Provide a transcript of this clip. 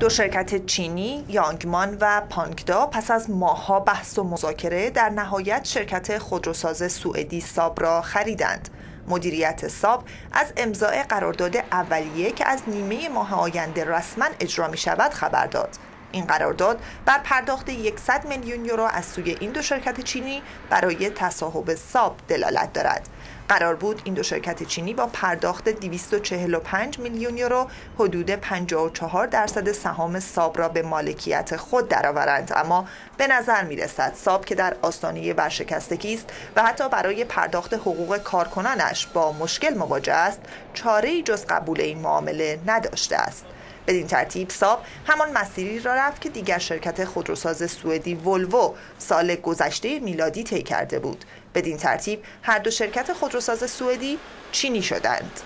دو شرکت چینی یانگمان و پانگدا پس از ماهها بحث و مذاکره در نهایت شرکت خودروساز سوئدی ساب را خریدند. مدیریت ساب از امضاع قرارداد اولیه که از نیمه ماه آینده رسما اجرا می شود خبر داد. این قرارداد بر پرداخت 100 میلیون یورو از سوی این دو شرکت چینی برای تصاحب ساب دلالت دارد. قرار بود این دو شرکت چینی با پرداخت 245 میلیون یورو حدود 54 درصد سهام ساب را به مالکیت خود درآورند. اما به نظر می رسد ساب که در آستانه ورشکستگی است و حتی برای پرداخت حقوق کارکنانش با مشکل مواجه است چاره جز قبول این معامله نداشته است. بدین ترتیب ساب همان مسیری را رفت که دیگر شرکت خودروساز سوئدی ولوو سال گذشته میلادی طی کرده بود. بدین ترتیب هر دو شرکت خودروساز سوئدی چینی شدند.